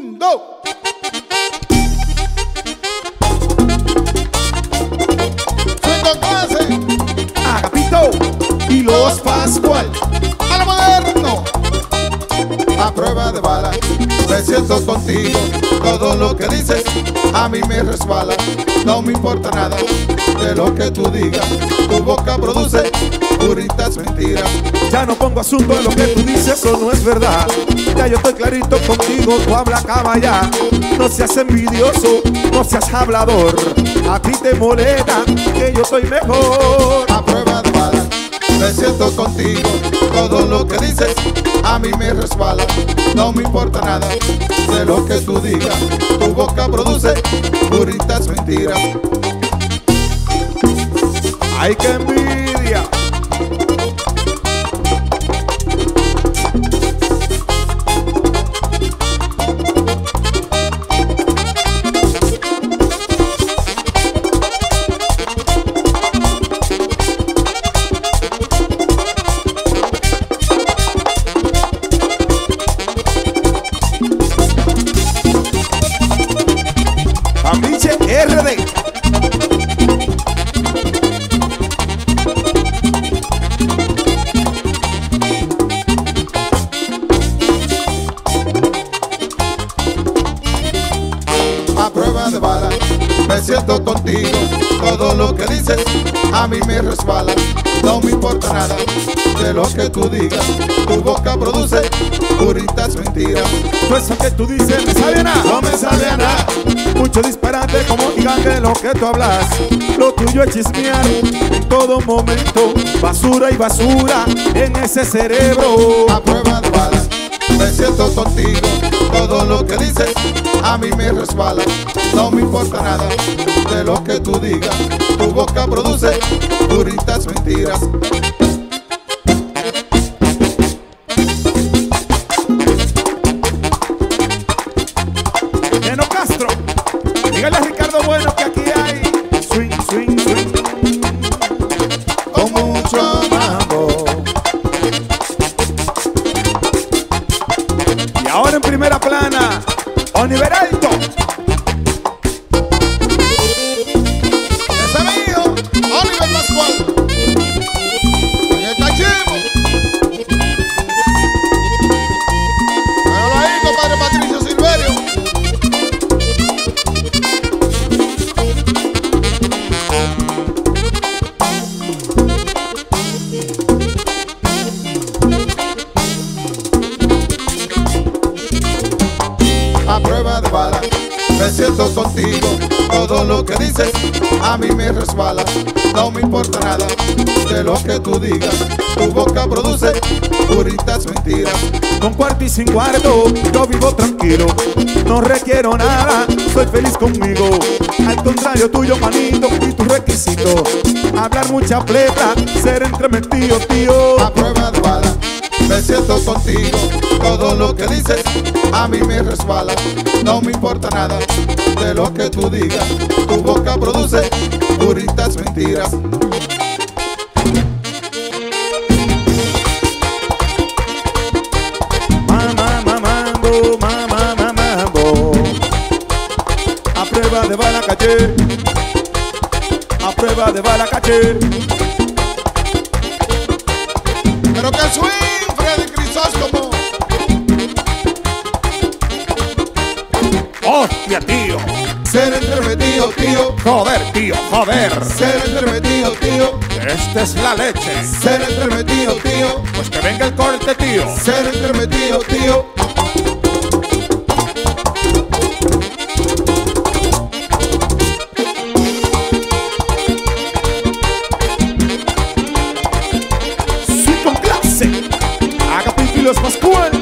Cinco clase, Agapito y los Pascual. Me siento contigo. Todo lo que dices a mí me resbala. No me importa nada de lo que tú digas. Tu boca produce puritas mentiras. Ya no pongo asunto en lo que tú dices, eso no es verdad. Ya yo estoy clarito contigo, tú habla caballa. No seas envidioso, no seas hablador. A ti te molesta que yo soy mejor. a prueba de bala. Me siento contigo, todo lo que dices a mí me resbala. No me importa nada de lo que tú digas. Tu boca produce puritas mentiras. Ay, qué envidia. Siento contigo, todo lo que dices a mí me resbala. No me importa nada de lo que tú digas. Tu boca produce puritas mentiras. Todo eso que tú dices me sabe a nada. No me sabe a nada. Mucho disparate como digan de lo que tú hablas. Lo tuyo es chismear en todo momento. Basura y basura en ese cerebro. a prueba de bala. Me siento contigo, todo lo que dices a mí me resbala. No me importa nada de lo que tú digas. Tu boca produce puritas mentiras. Me siento contigo, todo lo que dices a mí me resbala. No me importa nada de lo que tú digas. Tu boca produce puritas mentiras. Con cuarto y sin cuarto, yo vivo tranquilo. No requiero nada, soy feliz conmigo. Al contrario tuyo, manito, y tu requisito. Hablar mucha pleta, ser entremetido, tío. A prueba de bala. Me siento contigo, todo lo que dices a mí me resbala. No me importa nada de lo que tú digas. Tu boca produce puritas mentiras. Mamá, mamambo, mamá, mamambo. A prueba de bala caché. A prueba de bala caché. Pero que swing, Ser entremetido, tío. Joder, tío, joder. Ser entremetido, tío. Esta es la leche. Ser entremetido, tío. Pues que venga el corte, tío. Ser entremetido, tío. Sí, con clase. Haga más cual.